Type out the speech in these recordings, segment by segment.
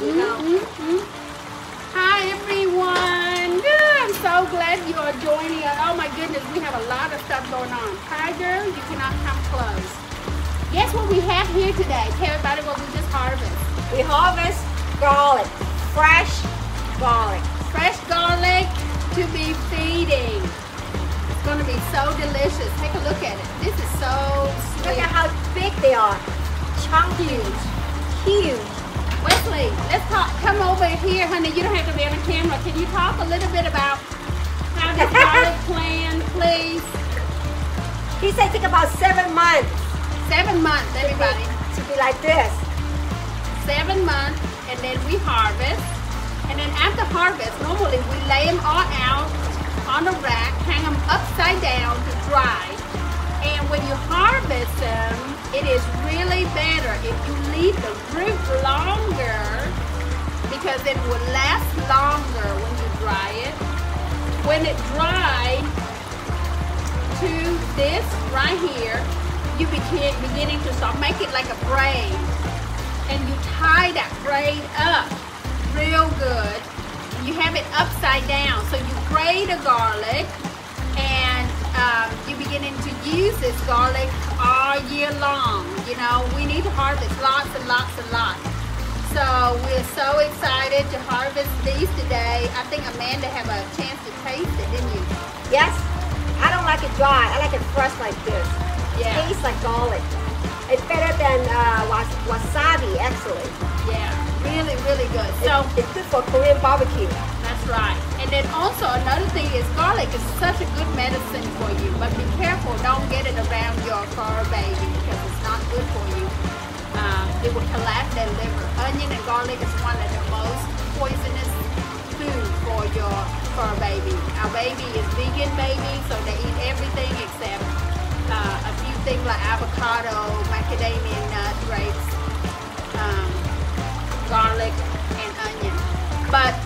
you know. Hi everyone. I'm so glad you are joining us. Oh my goodness, we have a lot of stuff going on. Hi, girl, you cannot come close. Guess what we have here today? Tell everybody what we just harvest. We harvest garlic, fresh garlic. Fresh garlic to be feeding. It's gonna be so delicious. Take a look at it. This is so Look at how big they are. Chunky, huge. Wesley, let's talk. Come over here, honey. You don't have to be on the camera. Can you talk a little bit about how this garlic plan, please? He said take about seven months Seven months, to be, everybody. to be like this. Seven months, and then we harvest. And then after harvest, normally we lay them all out on a rack, hang them upside down to dry. And when you harvest them, it is really better if you leave the root longer because it will last longer when you dry it. When it dries to this right here, you begin beginning to start make it like a braid. And you tie that braid up real good. You have it upside down. So you braid a garlic and um, you're beginning to use this garlic all year long. You know, we need to harvest lots and lots and lots. So we're so excited to harvest these today. I think Amanda have a chance to taste it, didn't you? Yes, I don't like it dry. I like it fresh like this. Yeah. Tastes like garlic. It's better than uh, was- wasabi actually. Yeah, really, really good. So It's good for Korean barbecue. That's right. And then also another thing is garlic is such a good medicine for you. But be careful, don't get it around your fur baby it will collapse their liver. Onion and garlic is one of the most poisonous food for your fur baby. Our baby is vegan baby, so they eat everything except uh, a few things like avocado, macadamia nut, grapes, um, garlic, and onion. But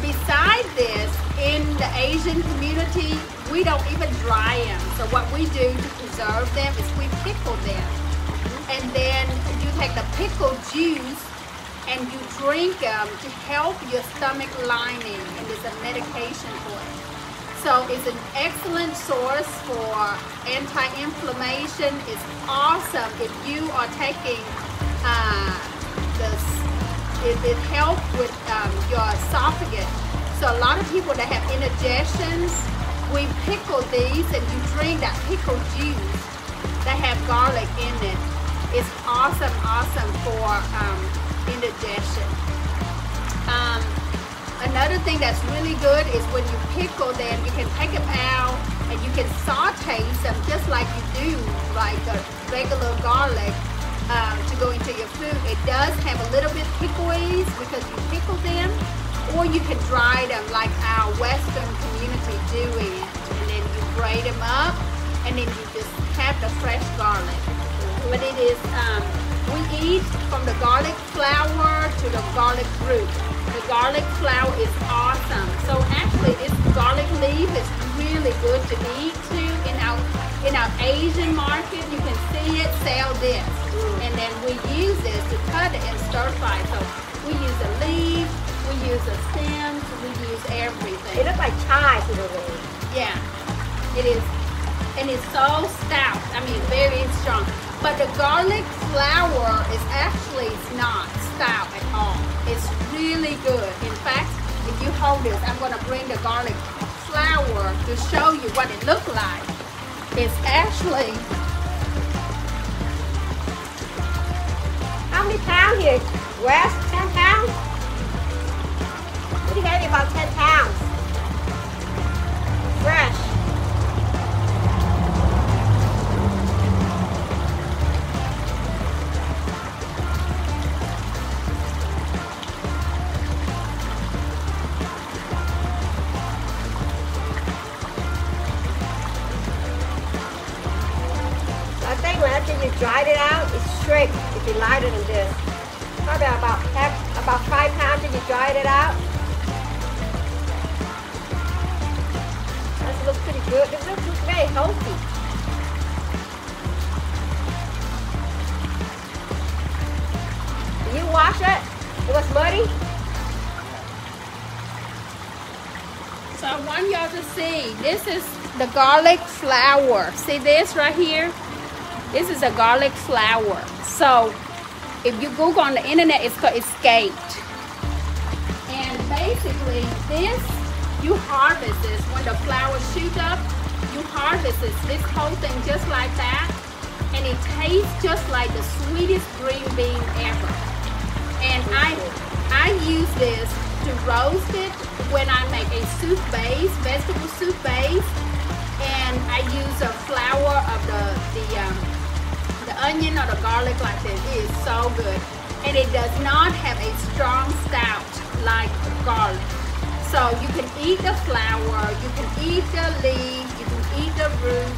besides this, in the Asian community, we don't even dry them. So what we do to preserve them is we pickle them. And then take the pickle juice and you drink them to help your stomach lining. And there's a medication for it. So it's an excellent source for anti-inflammation. It's awesome if you are taking uh, this. It, it helps with um, your esophagus. So a lot of people that have indigestions, we pickle these and you drink that pickle juice that have garlic in it. It's awesome, awesome for um, indigestion. Um, another thing that's really good is when you pickle them, you can take them out and you can saute them just like you do like a regular garlic um, to go into your food. It does have a little bit pickles because you pickle them or you can dry them like our western community do it. And then you grate them up and then you just have the fresh garlic. But it is, um, we eat from the garlic flower to the garlic root. The garlic flower is awesome. So actually this garlic leaf is really good to eat too. In our, in our Asian market, you can see it sell this. And then we use this to cut it and stir fry. So we use the leaf, we use the stems, we use everything. It looks like chives in a way. Yeah, it is. And it's so stout. I mean, very strong. But the garlic flower is actually not stout at all. It's really good. In fact, if you hold this, I'm going to bring the garlic flower to show you what it looks like. It's actually, How many pounds here? Wes, 10 pounds? Pretty heavy, about 10 pounds. Dried it out, it's strict if you lighter than this. Probably about half, about five pounds if you dried it out. That looks pretty good. It looks looks very healthy. Do you wash it? It was muddy? So I want y'all to see, this is the garlic flower. See this right here? This is a garlic flower. So if you Google on the internet, it's called escaped. And basically this, you harvest this. When the flowers shoot up, you harvest this, this whole thing just like that. And it tastes just like the sweetest green bean ever. And I, I use this to roast it when I make a soup base, vegetable soup base, and I use a flower of the the um, the onion or the garlic like this. It is so good, and it does not have a strong stout like garlic. So you can eat the flower, you can eat the leaf, you can eat the root.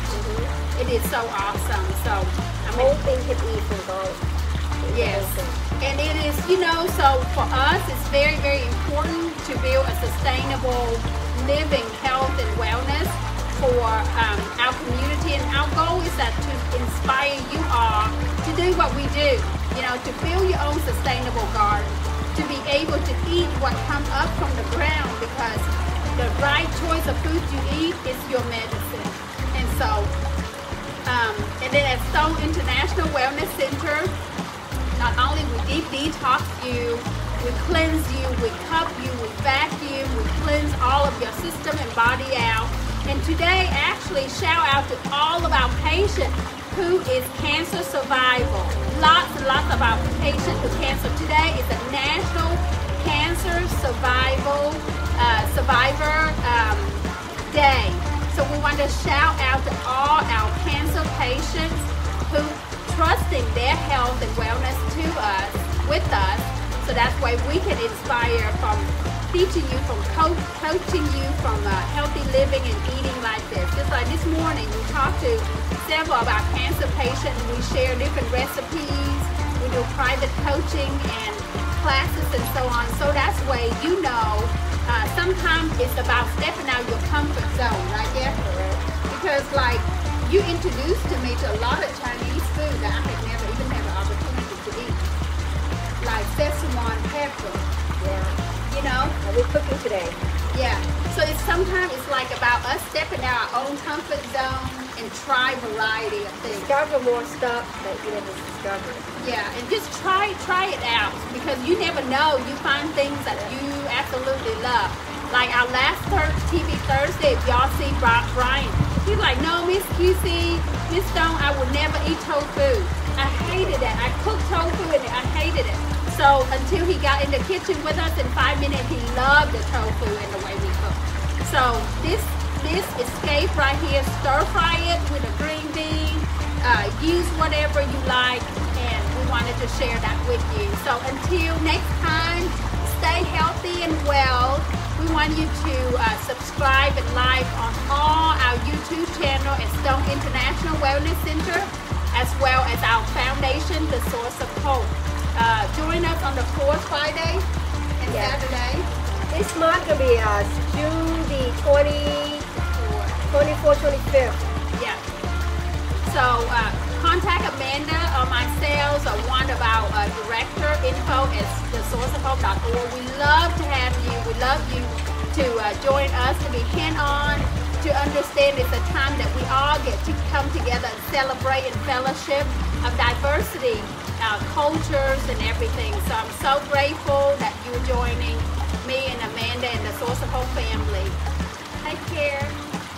It is so awesome. So I mean, Whole thing can eat from garlic. Yes. And it is, you know, so for us, it's very, very important to build a sustainable living, health, and wellness for um, our community. And our goal is that to inspire you all to do what we do, you know, to build your own sustainable garden, to be able to eat what comes up from the ground because the right choice of food you eat is your medicine. And so, um, and then at Stone International Wellness Center, not only we deep detox you, we cleanse you, we cup you, we vacuum, we cleanse all of your system and body out. And today, actually, shout out to all of our patients who is cancer survival. Lots and lots of our patients with cancer. Today is a National Cancer Survival uh, Survivor um, Day. So we want to shout out to all our cancer patients who trusting their health and wellness to us, with us. So that's why we can inspire from teaching you, from co- coaching you, from uh, healthy living and eating like this. Just like this morning, we talked to several of our cancer patients. We share different recipes. We do private coaching and classes and so on. So that's way you know. Uh, sometimes it's about stepping out your comfort zone, right there. Because like you introduced to me to a lot of Chinese Are cooking today? Yeah. So it's sometimes it's like about us stepping out our own comfort zone and try variety of things. Discover more stuff that you never discovered. Yeah, and just try try it out because you never know. You find things that you absolutely love. Like our last TV Thursday, if y'all see Bri- Brian, he's like, no, Miss QC, Miss Stone, I would never eat tofu. I hated it. I cooked tofu and I hated it. So until he got in the kitchen with us in five minutes, he loved the tofu and the way we cook. So this this escape right here, stir fry it with a green bean. Uh, use whatever you like, and we wanted to share that with you. So until next time, stay healthy and well. We want you to uh, subscribe and like on all our YouTube channel at Stone International Wellness Center, as well as our foundation, The Source of Hope. Uh, join us on the fourth Friday and Yeah. Saturday. This month will be uh, June the 20, 24th, 25th. Yeah. So uh, contact Amanda or myself or one of our uh, director info is thesourceofhope.org. We love to have you. We love you to uh, join us to be hand-on, to understand it's a time that we all get to come together and celebrate and fellowship of diversity, uh, cultures and everything. So I'm so grateful that you're joining me and Amanda and the Source of Hope family. Take care.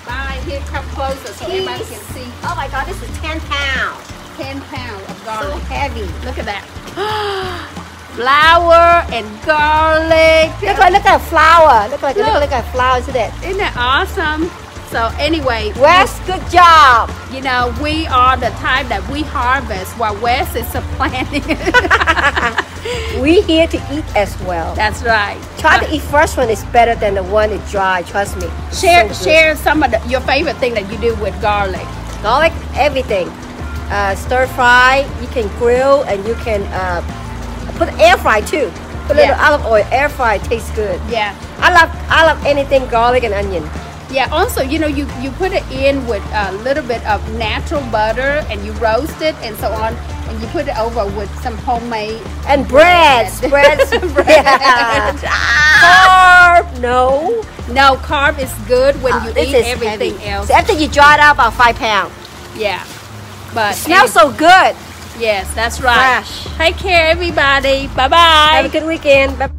Bye. Here, come closer so everybody can see Oh my God, this is 10 pounds. 10 pounds of garlic. So heavy. Look at that. Flower and garlic. Look look at flower. Look like look, Look. look at flower, isn't it? Isn't that awesome? So anyway, Wes, good job. you know, we are the type that we harvest while Wes is supplanting. We here to eat as well. That's right. Try to eat fresh one is better than the one that's dry. Trust me. It's Share so share some of the, your favorite thing that you do with garlic. garlic, everything. Uh, stir fry. You can grill and you can uh, put air fry too. Put a little olive oil. Air fry tastes good. Yeah. I love I love anything garlic and onion. Yeah, also, you know, you, you put it in with a little bit of natural butter and you roast it and so on. and you put it over with some homemade. And bread, Bread. Bread. yeah. Carb, no. No, carb is good when you Uh, This eat is everything heavy. else. So after you dry it out, about five pounds. Yeah. But It smells so good. yes, that's right. Fresh. Take care, everybody. Bye bye. Have a good weekend. Bye.